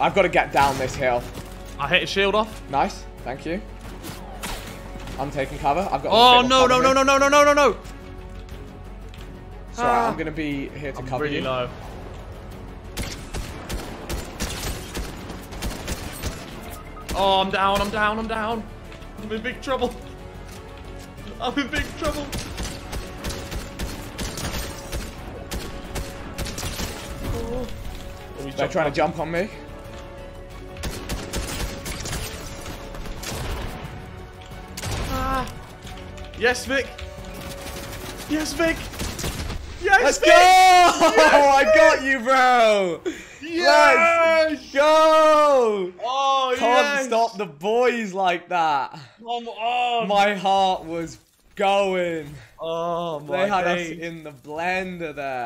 I've got to get down this hill. I hit his shield off. Nice. Thank you. I'm taking cover. I've got. Oh bit no no no no no no no no! Sorry, Ah. I'm gonna be here to I'm cover really you. low. Oh, I'm down, I'm down, I'm down. I'm in big trouble. I'm in big trouble. Oh. They're trying up. to jump on me. Yes, Vic. Yes, Vic. Yes, Let's Vic. go! I got you, bro. Yes. Let's go! Oh, Can't yes. stop the boys like that. Come on. My heart was going. Oh, my They had us in the blender there.